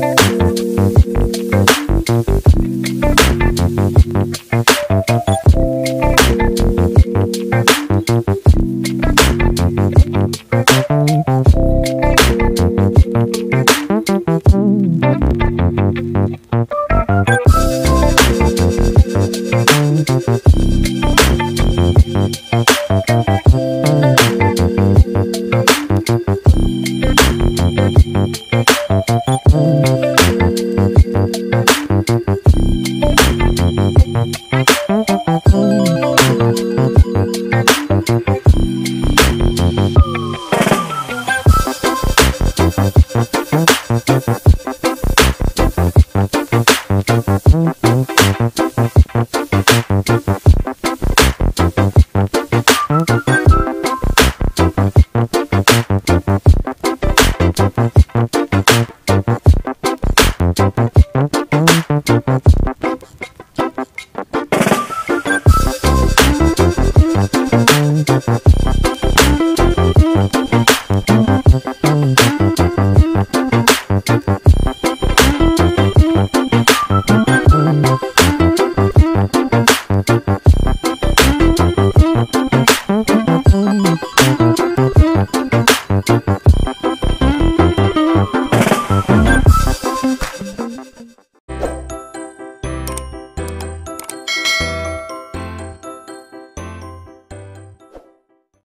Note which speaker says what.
Speaker 1: Thank Thank Thank you.